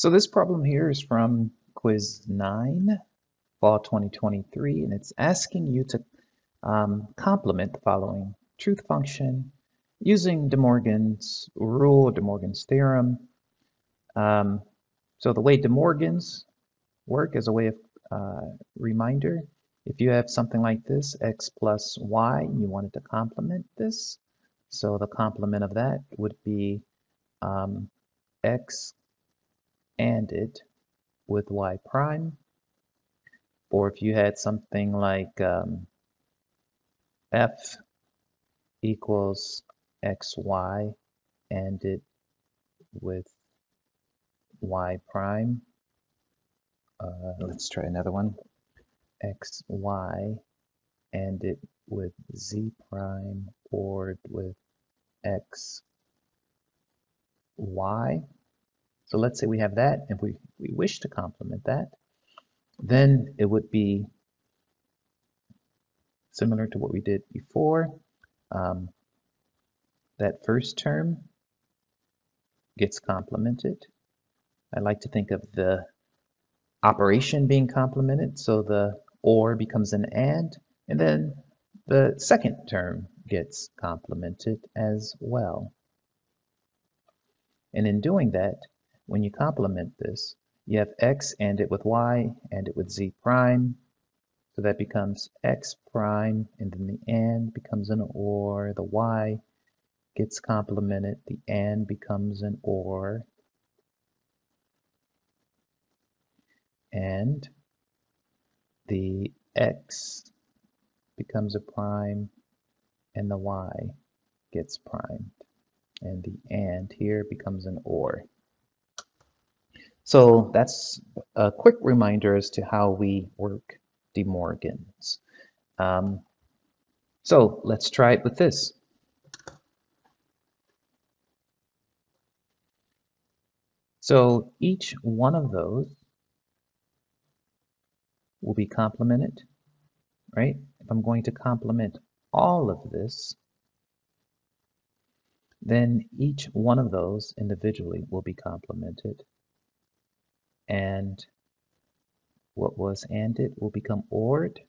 So this problem here is from quiz 9, fall 2023, and it's asking you to um, complement the following truth function using De Morgan's rule, De Morgan's theorem. Um, so the way De Morgan's work as a way of uh, reminder, if you have something like this, x plus y, and you wanted to complement this, so the complement of that would be um, x and it with y prime. Or if you had something like um, f equals xy and it with y prime. Uh, let's try another one. xy and it with z prime or with x y. So let's say we have that, and we, we wish to complement that, then it would be similar to what we did before. Um, that first term gets complemented. I like to think of the operation being complemented, so the or becomes an and, and then the second term gets complemented as well. And in doing that, when you complement this, you have x and it with y and it with z prime. So that becomes x prime, and then the and becomes an or. The y gets complemented, the and becomes an or. And the x becomes a prime, and the y gets primed. And the and here becomes an or. So that's a quick reminder as to how we work De Morgan's. Um, so let's try it with this. So each one of those will be complemented, right? If I'm going to complement all of this, then each one of those individually will be complemented and what was anded will become ored.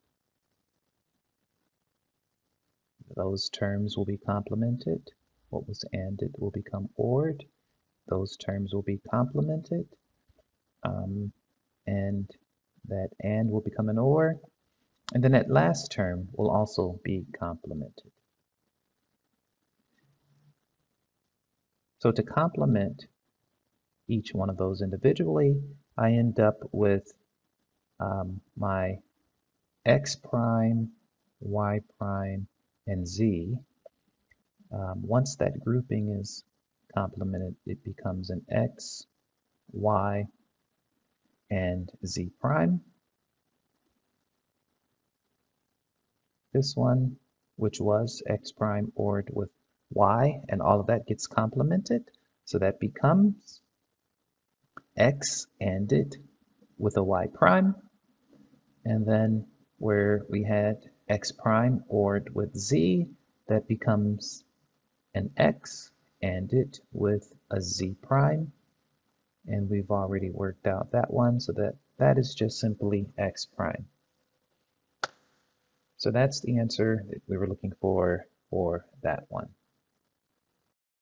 Those terms will be complemented. What was anded will become ored. Those terms will be complemented. Um, and that and will become an or. And then that last term will also be complemented. So to complement each one of those individually, I end up with um, my x prime, y prime, and z. Um, once that grouping is complemented, it becomes an x, y, and z prime. This one, which was x prime ORed with y, and all of that gets complemented. So that becomes x and it with a y prime. And then where we had x prime or with z, that becomes an x and it with a z prime. And we've already worked out that one, so that that is just simply x prime. So that's the answer that we were looking for for that one.